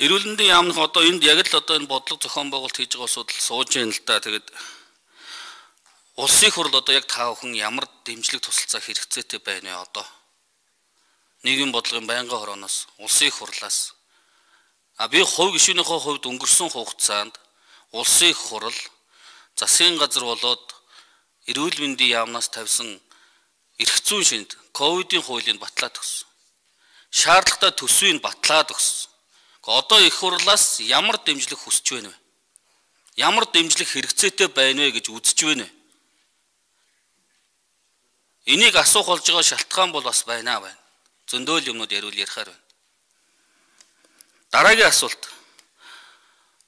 Эрүүл мэндийн яамнах одоо энд яг л одоо энэ бодлого зохион байгуулалт хийж байгаа асуудал сууж яана л да. Тэгээд улсын хурл одоо яг та бүхэн ямар дэмжлэг тусалцаа хэрэгцээтэй байна вэ одоо? Нийгмийн бодлогын байнгын хорооноос улсын хурлаас а би хувь гишүүнийхээ хувьд өнгөрсөн хугацаанд улсын хурл засгийн газар болоод эрүүл мэндийн яамнаас тавьсан эрх зүйн шинж ковидын хуулийг батлаад өгсөн. Шаардлагатай төсвийг батлаад өгсөн. Одоо их хурлаас ямар дэмжлэг хүсэж байна вэ? Ямар дэмжлэг хэрэгцээтэй байна вэ гэж үзэж байна вэ? Энийг асуух болж байгаа шалтгаан бол бас байна байна. Зөндөөл юмнууд яриул ярихаар байна. Дараагийн асуулт.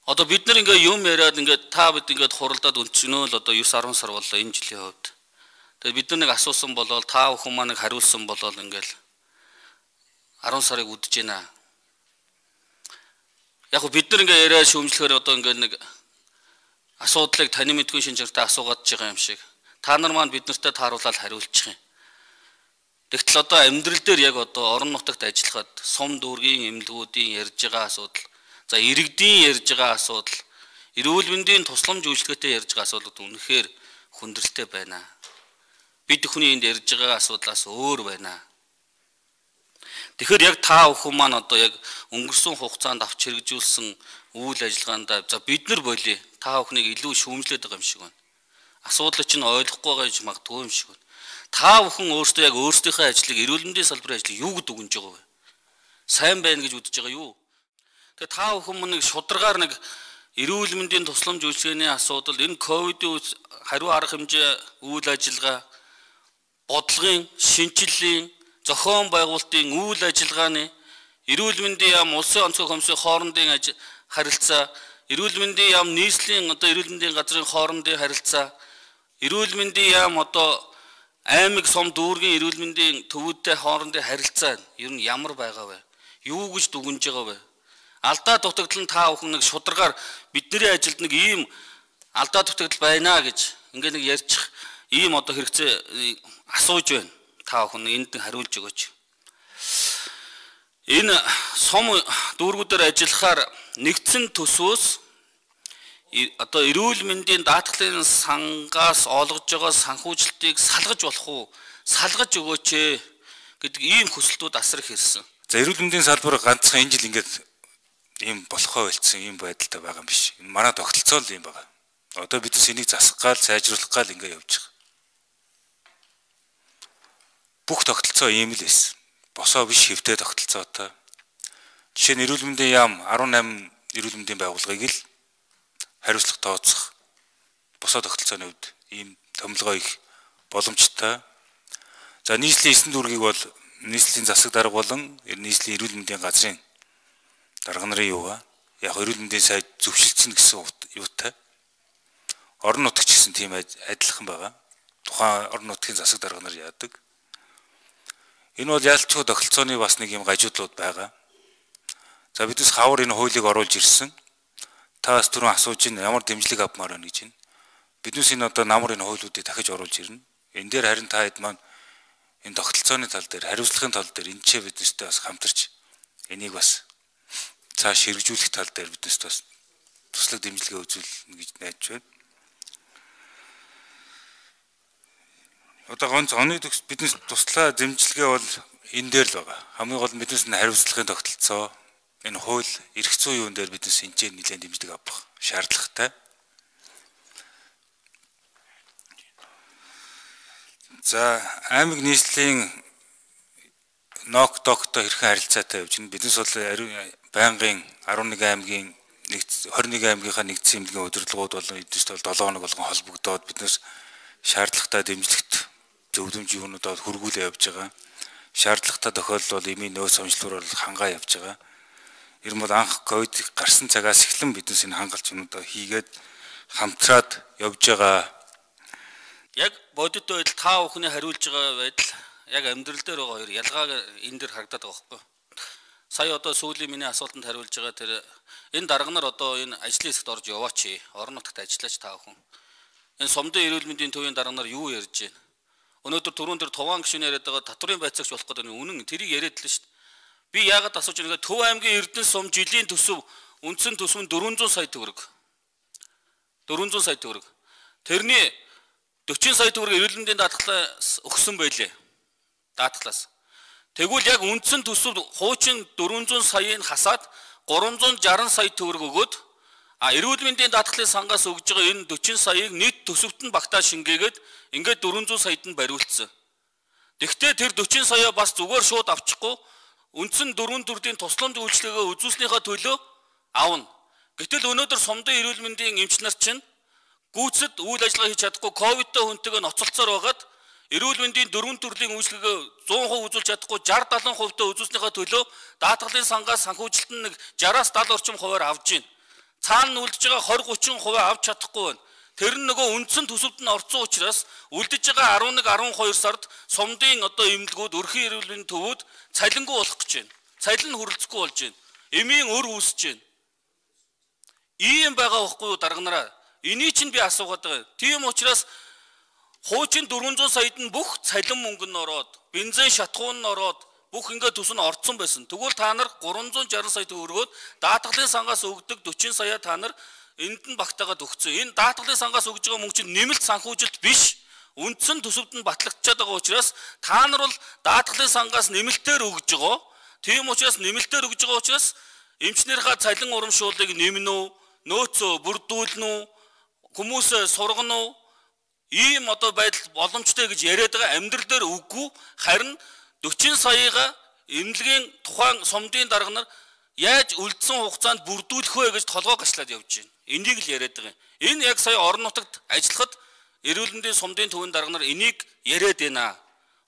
Одоо бид нар ингээ юм яриад ингээ та бид ингээ хуралдаад өнчнөө л одоо 9 10 сар боллоо энэ жилийн хувьд. Тэгээд бид нар нэг асуусан болол та бүхэн маань хариулсан болол ингээл 10 сарыг үдэж байна. Яг бид нар ингээ яриа шүүмжлэхээр одоо ингээ нэг асуудлыг таны мэдгүй шинжиртэй асуугаад байгаа юм шиг. Та нар маань бид нартай тааруулаад хариулчих юм. Тэгтэл одоо амьдрал дээр яг одоо орон нутагт ажиллахад сум дүүргийн эмнэлгүүдийн ярьж байгаа асуудал, за иргэдийн ярьж байгаа асуудал, эрүүл мэндийн тусламж үйлчилгээтэй ярьж байгаа асуудал үнэхээр хүндрэлтэй байна бид хүний энд ярьж байгаа асуудлаас өөр байна. Тэгэхээр яг та бүхэн маань одоо яг өнгөрсөн хугацаанд авч хэрэгжүүлсэн үйл ажиллагаанд за бид нар болиё та бүхнийг илүү шүүмжлээд байгаа юм шиг байна. Асуудлыг чинь ойлгохгүй байгаа гэж магадгүй юм шиг байна. Та бүхэн өөрсдөө яг өөрсдийнхөө ажлыг эрүүл мэндийн салбарын ажлыг юу гэдэг үгнж байгаа вэ? Сайн байна гэж үзэж байгаа юу? Тэгээ та бүхэн мөн нэг шударгаар нэг эрүүл мэндийн тусламж үйлчилгээний асуудал энэ ковидын хариу арга хэмжээ үйл ажиллагаа бодлогын, шинжиллийн, зохион байгуулалтын үйл ажиллагааны эрүүл мэндийн яам улсын онцгой комиссийн хоорондын харилцаа, эрүүл мэндийн яам нийслэлийн одоо эрүүл мэндийн газрын хоорондын харилцаа, эрүүл мэндийн яам одоо аймаг сум дүүргийн эрүүл мэндийн төвүүдтэй хоорондын харилцаа ер нь ямар байгаа вэ? Юу гэж дүгнж байгаа вэ? Алдаа дутагдал нь та бүхэн нэг шударгаар бидний ажилд нэг ийм алдаа дутагдал байна гэж ингээ нэг ярьчих ийм одоо хэрэгцээ асууж байна. Та бүхэн энд хариулж өгөөч. Энэ сум дүүргүүдээр ажиллахаар нэгдсэн төсвөөс одоо эрүүл мэндийн даатгалын сангаас олгож байгаа санхүүжилтийг салгаж болох уу? Салгаж өгөөч ээ гэдэг ийм хүсэлтүүд асар их ирсэн. За эрүүл мэндийн салбар ганцхан энэ жил ингээд ийм болохоо байлцсан ийм байдалтай байгаа юм биш. Энэ манай тогтолцоо л ийм байгаа. Одоо бид энийг засах гал сайжруулах гал ингээд явж байгаа бүх тогтолцоо ийм л байсан. Босоо биш хөвтэй тогтолцоотой. Жишээ нь эрүүл мэндийн яам 18 эрүүл мэндийн байгууллагыг л хариуцлага тооцох босоо тогтолцооны үед ийм томилгоо их боломжтой. За нийслэлийн эсэнд дүүргийг бол нийслэлийн засаг дарга болон нийслэлийн эрүүл мэндийн газрын дарга нарын юугаа яг эрүүл мэндийн сайд зөвшөлдсөн гэсэн юутай. Орон нутагч гэсэн тийм адилхан байгаа. Тухайн орон нутгийн засаг дарга нар яадаг. Энэ бол ялцгүй тогтолцооны бас нэг юм гажуудлууд байгаа. За бидээс хавар энэ хуулийг оруулж ирсэн. Та бас түрүүн асууж ин ямар дэмжлэг авмаар байна гэж байна. Биднээс энэ одоо намар энэ хуулиудыг дахиж оруулж ирнэ. Энэ дээр харин та хэд маань энэ тогтолцооны тал дээр хариуцлагын тал дээр энэ ч биднээсээ бас хамтарч энийг бас цааш хэрэгжүүлэх тал дээр биднээс бас туслаг дэмжлэгээ үзүүлнэ гэж найдаж байна. Одоо гонц оны төгс биднес туслаа дэмжлэгээ бол энэ дээр л байгаа. Хамгийн гол нь биднес нь хариуцлагын тогтолцоо энэ хууль эрх зүйн юун дээр биднес энэ ч нэлээд дэмжлэг авах шаардлагатай. За аймаг нийслэлийн нок докто хэрхэн харилцаатай явж байна. Биднес бол байнгын 11 аймгийн 21 аймгийнхаа нэгдсэн эмнэлгийн удирдлагууд болон эдгээрт бол 7 хоног болгон холбогдоод биднес шаардлагатай дэмжлэгт зөвлөмж юунуудад хөргүүлээ явж байгаа. Шаардлагатай тохиолдол эмийн нөөц онцлогоор хангаа явж байгаа. Ер нь бол анх ковид гарсан цагаас эхлэн биднес энэ хангалт юмудаа хийгээд хамтраад явж байгаа. Яг бодит байдал та бүхний хариулж байгаа байдал яг амьдрал дээр байгаа хоёр ялгааг энэ дэр харагдаад байгаа байхгүй. Сая одоо сүүлийн миний асуултанд хариулж байгаа тэр энэ дарга нар одоо энэ ажлын хэсэгт орж яваач. Орон нутагт ажиллаач та бүхэн. Энэ сумдын эрүүл мэндийн төвийн дарга нар юу ярьж байна? Өнөөдөр түрүүн дээр туван гişүн яриад байгаа татврын байцаагч болох гэдэг нь үнэн тэрийг яриад л шүү дээ. Би яагаад асууж байгаа Төв аймгийн Эрдэнэ сум жилийн төсөв үндсэн төсөв нь 400 сая төгрөг. 400 сая төгрөг. Тэрний 40 сая төгрөг эрүүл мэндийн даатгалаас өгсөн байлээ. Даатгалаас. Тэгвэл яг үндсэн төсөв хуучин 400 саяыг хасаад 360 сая төгрөг өгөөд а эрүүл мэндийн даатгалын сангаас өгж байгаа энэ 40 саяыг нийт төсөвт нь багтаа шингээгээд ингээд 400 саяд нь бариулсан. Тэгвэл тэр 40 сая бас зүгээр шууд авчихгүй үндсэн дөрвөн төрлийн тусламж үйлчлэгээ үзүүлснийхаа төлөө авна. Гэтэл өнөөдөр сумдын эрүүл мэндийн эмч нар чинь гүйцэд үйл ажиллагаа хийж чадахгүй ковидтой хүнтэйгээ ноцолцоор байгаад эрүүл мэндийн дөрвөн төрлийн үйлчлэгээ 100% үзүүлж чадахгүй 60 70% та үзүүлснийхаа төлөө даатгалын сангаас санхүүжилт нь нэг 60-аас 70 орчим хувиар авж байна. Цаана үлдэж байгаа 20 30% авч чадахгүй байна. Тэр нь нөгөө үндсэн төсөвд нь орцсон учраас үлдэж байгаа 11 12 сард сумдын одоо эмнэлгүүд өрхийн эрүүл мэндийн төвүүд цалингүй болох гэж байна. Цалин хүрэлцэхгүй болж байна. Эмийн өр үүсэж байна. Ийм байгаа байхгүй юу дарганараа? Энийг чинь би асуугаад байгаа. Тийм учраас хуучин 400 саяд нь бүх цалин мөнгө нь ороод, бензин шатхуун нь ороод бүх ингээд төс нь орцсон байсан. Тэгвэл та нар 360 сая төгрөгөөд даатгалын сангаас өгдөг 40 сая та нар энд нь багтаагаад өгцөө. Энэ даатгалын сангаас өгж байгаа мөнгө чинь нэмэлт санхүүжилт биш. Үндсэн төсөвд нь батлагдчихад байгаа учраас та нар бол даатгалын сангаас нэмэлтээр өгж байгаа. Тийм учраас нэмэлтээр өгж байгаа учраас эмчнэрийнхаа цалин урамшууллыг нэмнэ үү, нөөцөө бүрдүүлнэ үү, хүмүүсээ сургана уу? Ийм одоо байдал боломжтой гэж яриад байгаа амьдрал дээр үгүй харин 40 саяга эмнэлгийн тухайн сумдын дарга нар яаж үлдсэн хугацаанд бүрдүүлэх вэ гэж толгой гашлаад явж байна. Энийг л яриад байгаа юм. Энэ яг сая орон нутагт ажиллахад эрүүл мэндийн сумдын төвийн дарга нар энийг яриад байна.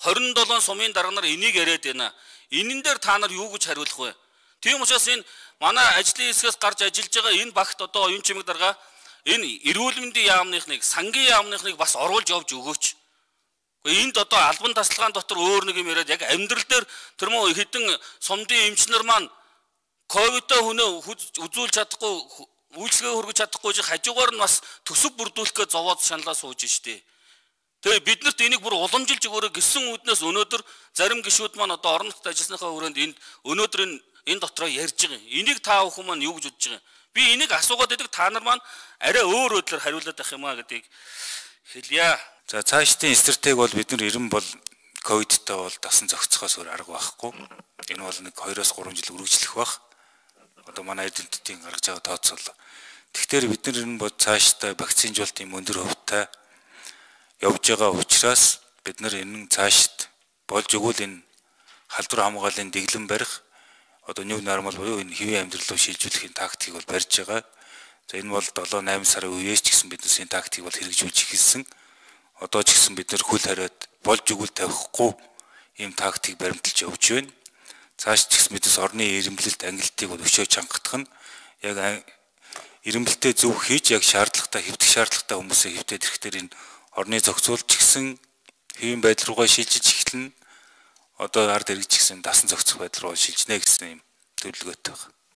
27 сумын дарга нар энийг яриад байна. Энэн дээр та нар юу гэж хариулах вэ? Тийм учраас энэ манай ажлын хэсгээс гарч ажиллаж байгаа энэ багт одоо оюун чимэг дарга энэ эрүүл мэндийн яамныхныг сангийн яамныхныг бас оруулж явж өгөөч. Энд одоо албан тасалгаан дотор өөр нэг юм яриад яг амьдрал дээр тэр мөн хэдэн сумдын эмчнэр маань ковидтой хүнөө үзүүлж чадахгүй үйлчлэгээ хөргөж чадахгүй жи хажуугаар нь бас төсөв бүрдүүлэх гэж зовоод шаналаа сууж штэ. Тэгээ биднэрт энийг бүр уламжилж өгөөрэй гэсэн үднээс өнөөдөр зарим гишүүд маань одоо орон нутгад ажилласныхаа хүрээнд энд өнөөдөр энэ энэ дотроо ярьж байгаа юм. Энийг та бүхэн маань юу гэж бодож байгаа юм? Би энийг асуугаад байдаг та нар маань арай өөр өдлөөр хариулаад байх юм а гэдгийг хэлье. За цаашдын стратеги бол бид нар ерөн бол ковидтай бол дасан зохицохоос өөр арга байхгүй. Энэ бол нэг 2-оос 3 жил үргэлжлэх бах. Одоо манай эдэнтдийн гаргаж байгаа тооцоол. Тэгэхээр бид нар энэ бод цаашдаа вакцинжуулалт юм өндөр хувьтай явж байгаа учраас бид нар энэ цаашд болж өгвөл энэ халдвар хамгааллын дэглэм барих одоо new normal буюу энэ хэвийн амьдрал руу шилжүүлэхийн тактикийг бол барьж байгаа. За энэ бол 7 8 сарын үеэс ч гэсэн бид энэ тактикийг бол хэрэгжүүлж эхэлсэн. Одоо ч гэсэн бид нэр хөл хариад болж өгөл тавихгүй ийм тактик баримталж явж байна. Цааш ч гэсэн бидээс орны ирэмблэлт ангилтыг бол өшөө чангах нь яг ирэмблэлтэй зөв хийж яг шаардлагатай хэвдэх шаардлагатай хүмүүсээ хэвтээд ирэхдээ энэ орны зохицуулж гисэн хэвийн байдал руугаа шилжиж эхэлнэ одоо ард иргэж гисэн дасан зохицох байдал руу шилжнэ гэсэн юм төлөвлөгөөтэй байна.